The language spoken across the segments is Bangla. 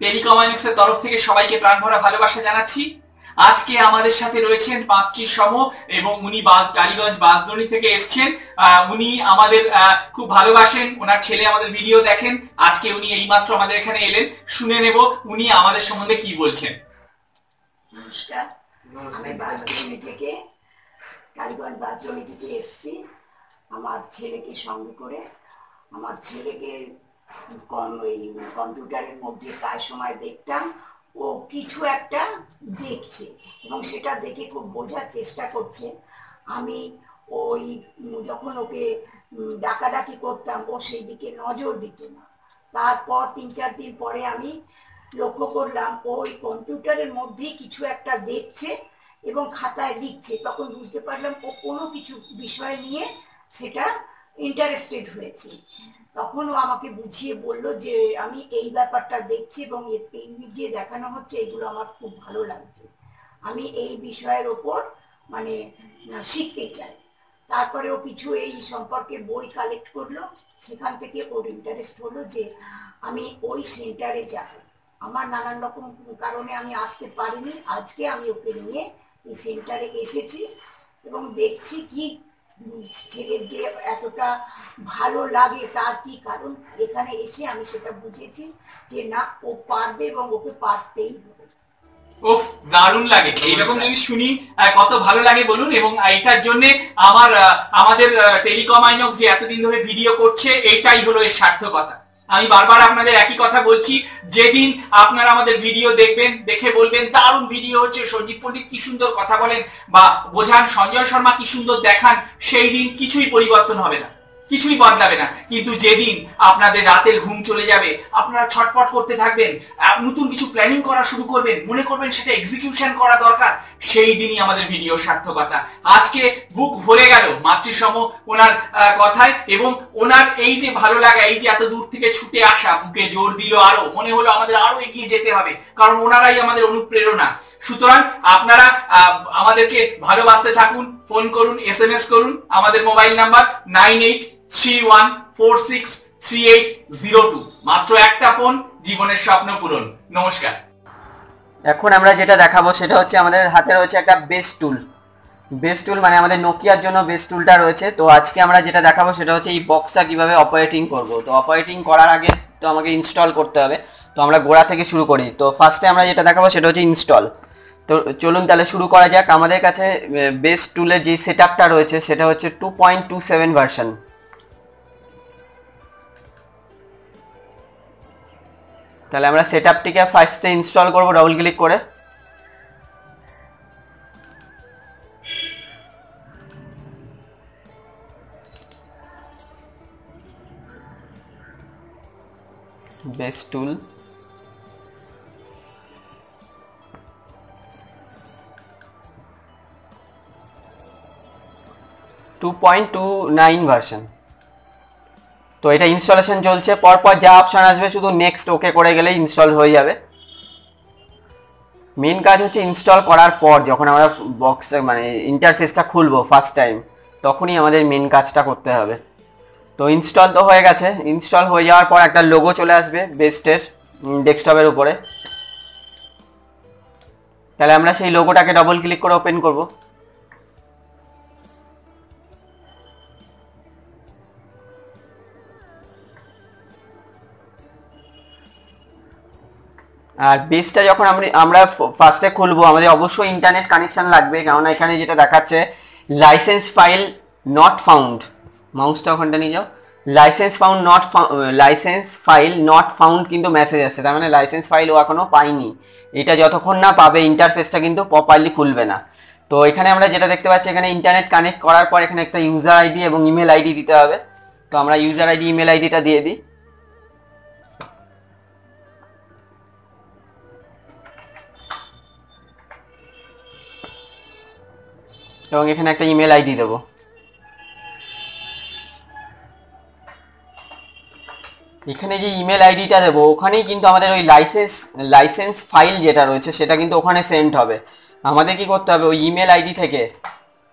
টেলিকমাইনিক্সের তরফ থেকে সবাইকে প্রাণ ভরা ভালোবাসা জানাচ্ছি। আজকে আমাদের সাথে রয়েছেন পাত্রী সম এবং উনি বাস, টালিগঞ্জ বাসদনি থেকে এসছেন। উনি আমাদের খুব ভালোবাসেন। ওনার ছেলে আমাদের ভিডিও দেখেন। আজকে উনি এইমাত্র আমাদের এখানে এলেন। শুনে নেব উনি আমাদের সম্বন্ধে কি বলছেন। নমস্কার। আমি থেকে কালীগঞ্জ বাসজমি থেকে এসেছি। আমার ছেলেকে সঙ্গে করে, আমার ছেলেকে ওই কম্পিউটারের মধ্যে প্রায় সময় দেখতাম। ও কিছু একটা দেখছে এবং সেটা দেখে খুব বোঝার চেষ্টা করছে। আমি ওই যখন ওকে ডাকাডাকি করতাম, ও সেই দিকে নজর দিত না। তারপর তিন চার দিন পরে আমি লক্ষ্য করলাম ওই কম্পিউটারের মধ্যেই কিছু একটা দেখছে এবং খাতায় লিখছে। তখন বুঝতে পারলাম ও কোনো কিছু বিষয় নিয়ে সেটা ইন্টারেস্টেড হয়েছে। তখন ও আমাকে বুঝিয়ে বলল যে আমি এই ব্যাপারটা দেখছি এবং এই যে দেখানো হচ্ছে, এগুলো আমার খুব ভালো লাগছে। আমি এই বিষয়ের ওপর মানে শিখতে চাই। তারপরে ও কিছু এই সম্পর্কে বই কালেক্ট করল, সেখান থেকে ওর ইন্টারেস্ট হলো যে আমি ওই সেন্টারে যাব। আমার নানান রকম কারণে আমি আসতে পারিনি। আজকে আমি ওকে নিয়ে এই সেন্টারে এসেছি এবং দেখছি কি ছেলের যে এতটা ভালো লাগে তার কি কারণ? এখানে এসে আমি সেটা বুঝেছি যে না ও পারবে এবং ওকে পারতেই হবে। ওহ দারুণ লাগে। এইরকম যদি শুনি কত ভালো লাগে বলুন এবং এইটার জন্য আমার আহ, আমাদের টেলিকম আইনক যে এতদিন ধরে ভিডিও করছে এটাই হলো এর সার্থকতা। আমি বারবার আপনাদের একই কথা বলছি, যেদিন আপনারা আমাদের ভিডিও দেখবেন, দেখে বলবেন, দারুণ ভিডিও হচ্ছে, সঞ্জীব পণ্ডিত কি সুন্দর কথা বলেন বা বোঝান সঞ্জয় শর্মা কি সুন্দর দেখান সেই দিন কিছুই পরিবর্তন হবে না। কিছুই বদলাবে না। কিন্তু যেদিন আপনাদের রাতের ঘুম চলে যাবে, আপনারা ছটপট করতে থাকবেন নতুন কিছু প্ল্যানিং করা শুরু করবেন, মনে করবেন সেটা এক্সিকিউশন করা দরকার, সেই দিনই আমাদের ভিডিও সার্থকতা। আজকে বুক ভরে গেল মাতৃসম ওনার কথায় এবং ওনার এই যে ভালো লাগা, এই যে এত দূর থেকে ছুটে আসা, বুকে জোর দিল আরও, মনে হলো আমাদের আরও এগিয়ে যেতে হবে, কারণ ওনারাই আমাদের অনুপ্রেরণা। সুতরাং আপনারা আমাদেরকে ভালোবাসতে থাকুন ফোন করুন এস করুন, আমাদের mobile number nine eight three one four six three eight zero two মাত্র একটা ফোন, জীবনের স্বপ্ন পূরণ। নমস্কার। এখন আমরা যেটা দেখাবো সেটা হচ্ছে আমাদের হাতে রয়েছে একটা বেস্ট টুল বেস্ট টুল মানে আমাদের নোকিয়ার জন্য বেস্ট টুলটা রয়েছে। তো আজকে আমরা যেটা দেখাবো সেটা হচ্ছে এই বক্সটা কীভাবে অপারেটিং করব। তো অপারেটিং করার আগে তো আমাকে ইনস্টল করতে হবে। তো আমরা গোড়া থেকে শুরু করি। তো ফার্স্টে আমরা যেটা দেখাবো সেটা হচ্ছে ইনস্টল তো চলুন তাহলে শুরু করা যাক। আমাদের কাছে বেস্ট টুলের যে সেট রয়েছে, সেটা হচ্ছে two point two seven version তাহলে আমরা সেট আপটিকে ফার্স্টে ইনস্টল করব ডবল ক্লিক করে। Base tool two point two nine version তো এটা ইনস্টলেশন চলছে, পরপর যা অপশন আসবে শুধু নেক্সট ওকে করে গেলে ইনস্টল হয়ে যাবে। মেন কাজ হচ্ছে ইনস্টল করার পর যখন আমরা বক্সটা মানে ইন্টারফেসটা খুলবো ফার্স্ট টাইম তখনই আমাদের মেন কাজটা করতে হবে। তো ইনস্টল তো হয়ে গেছে ইনস্টল হয়ে যাওয়ার পর একটা লোগো চলে আসবে বেস্টের ডেস্কটপের উপরে। তাহলে আমরা সেই লোগোটাকে ডবল ক্লিক করে ওপেন করব। আর বেসটা যখন আমরা আমরা ফার্স্টে খুলবো, আমাদের অবশ্যই ইন্টারনেট কানেকশন লাগবে কারণ এখানে যেটা দেখাচ্ছে লাইসেন্স ফাইল নট ফাউন্ড মাউসটা ওখানটা নিয়ে যাও। License found not license file not found কিন্তু মেসেজ আসছে, তার মানে লাইসেন্স ফাইল ও এখনও পাইনি। এটা যতক্ষণ না পাবে ইন্টারফেসটা কিন্তু প্রপারলি খুলবে না। তো এখানে আমরা যেটা দেখতে পাচ্ছি, এখানে ইন্টারনেট কানেক্ট করার পর এখানে একটা ইউজার আইডি এবং ইমেল আইডি দিতে হবে। তো আমরা ইউজার আইডি ইমেল আইডিটা দিয়ে দিই। এবং এখানে একটা ইমেল আইডি দেবো। এখানে যে ইমেল আইডিটা দেবো, ওখানেই কিন্তু আমাদের ওই লাইসেন্স লাইসেন্স ফাইল যেটা রয়েছে, সেটা কিন্তু ওখানে সেন্ড হবে। আমাদের কি করতে হবে? ওই ইমেল আইডি থেকে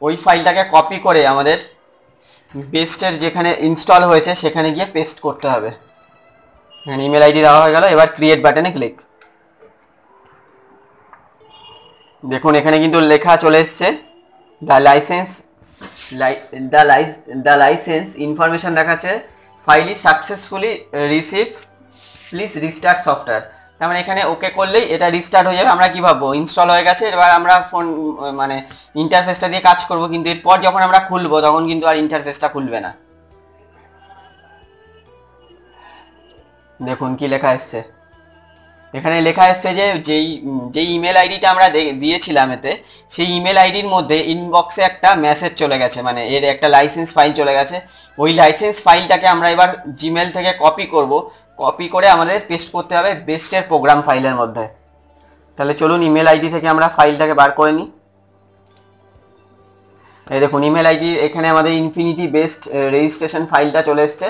ওই ফাইলটাকে কপি করে আমাদের বেস্টের যেখানে ইনস্টল হয়েছে, সেখানে গিয়ে পেস্ট করতে হবে। এখানে ইমেল আইডি দেওয়া হয়ে গেল, এবার ক্রিয়েট বাটনে ক্লিক দেখুন, এখানে কিন্তু লেখা চলে এসছে। The license the the license information দেখাচ্ছে file successfully receive please restart software তার মানে এখানে ওকে করলেই এটা রিস্টার্ট হয়ে যাবে, আমরা কি ভাববো? ইনস্টল হয়ে গেছে, এবার আমরা ফোন মানে ইন্টারফেসটা দিয়ে কাজ করব, কিন্তু এরপর যখন আমরা খুলবো, তখন কিন্তু আর ইন্টারফেসটা খুলবে না। দেখুন কি লেখা এসছে। এখানে লেখা এসছে যে, যেই যেই ইমেল আইডিটা আমরা দিয়েছিলাম এতে, সেই ইমেল আইডির মধ্যে ইনবক্সে একটা মেসেজ চলে গেছে মানে এর একটা লাইসেন্স ফাইল চলে গেছে। ওই লাইসেন্স ফাইলটাকে আমরা এবার জিমেল থেকে কপি করব কপি করে আমাদের পেস্ট করতে হবে বেস্টের প্রোগ্রাম ফাইলের মধ্যে। তাহলে চলুন ইমেল আইডি থেকে আমরা ফাইলটাকে বার করে নিই। এই দেখুন ইমেল আইডি এখানে আমাদের ইনফিনিটি বেস্ট রেজিস্ট্রেশন ফাইলটা চলে এসছে।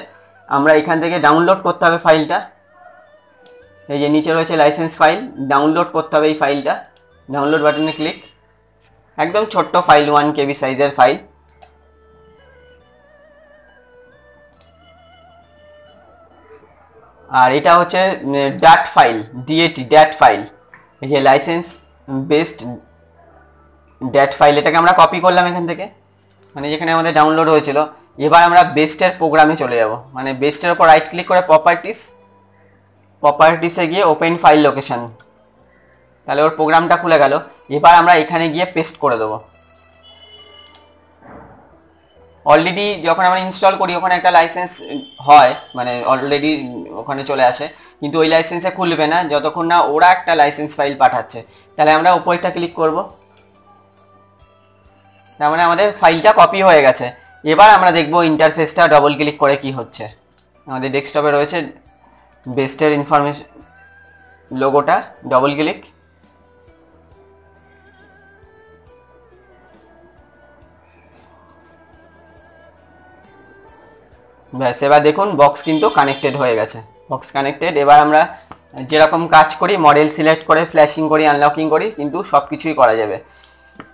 আমরা এখান থেকে ডাউনলোড করতে হবে ফাইলটা এই যে নিচে রয়েছে লাইসেন্স ফাইল ডাউনলোড করতে হবে এই ফাইলটা ডাউনলোড বাটনে ক্লিক একদম ছোট্ট ফাইল ওয়ান কেবি সাইজের ফাইল আর এটা হচ্ছে dat file DAT dat file এই যে লাইসেন্স বেস্ট ড্যাট ফাইল এটাকে আমরা কপি করলাম এখান থেকে। মানে যেখানে আমাদের ডাউনলোড হয়েছিল। এবার আমরা বেস্টের প্রোগ্রামে চলে যাব। মানে বেস্টের উপর রাইট ক্লিক করে প্রপার্টিস প্রপার্টিসে গিয়ে ওপেন ফাইল লোকেশন তাহলে ওর প্রোগ্রামটা খুলে গেল। এবার আমরা এখানে গিয়ে পেস্ট করে দেবো। অলরেডি যখন আমরা ইনস্টল করি, ওখানে একটা লাইসেন্স হয় মানে অলরেডি ওখানে চলে আসে। কিন্তু ওই লাইসেন্সে খুলবে না, যতক্ষণ না ওরা একটা লাইসেন্স ফাইল পাঠাচ্ছে। তাহলে আমরা উপরটা ক্লিক করব। তার মানে আমাদের ফাইলটা কপি হয়ে গেছে। এবার আমরা দেখব ইন্টারফেসটা ডবল ক্লিক করে কি হচ্ছে। আমাদের ডেস্কটপে রয়েছে বেস্টের ইনফরমেশন লোগোটা ডবল ক্লিক ব্যাস, এবার দেখুন বক্স কিন্তু কানেক্টেড হয়ে গেছে। বক্স কানেক্টেড এবার আমরা যেরকম কাজ করি মডেল সিলেক্ট করে ফ্ল্যাশিং করি আনলকিং করি, কিন্তু সব কিছুই করা যাবে।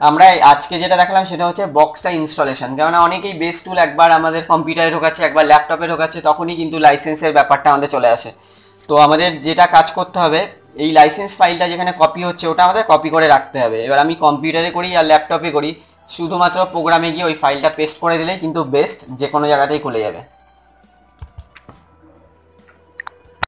আমরা আজকে যেটা দেখলাম সেটা হচ্ছে বক্সটা ইনস্টলেশন কেননা অনেকেই বেস টুল একবার আমাদের কম্পিউটারে ঢোকাচ্ছে, একবার ল্যাপটপে ঢোকাচ্ছে, তখনই কিন্তু লাইসেন্সের ব্যাপারটা আমাদের চলে আসে। তো আমাদের যেটা কাজ করতে হবে, এই লাইসেন্স ফাইলটা যেখানে কপি হচ্ছে, ওটা আমাদের কপি করে রাখতে হবে। এবার আমি কম্পিউটারে করি আর ল্যাপটপে করি, শুধুমাত্র প্রোগ্রামে গিয়ে ওই ফাইলটা পেস্ট করে দিলেই কিন্তু বেস্ট যে কোনো জায়গাতেই খুলে যাবে।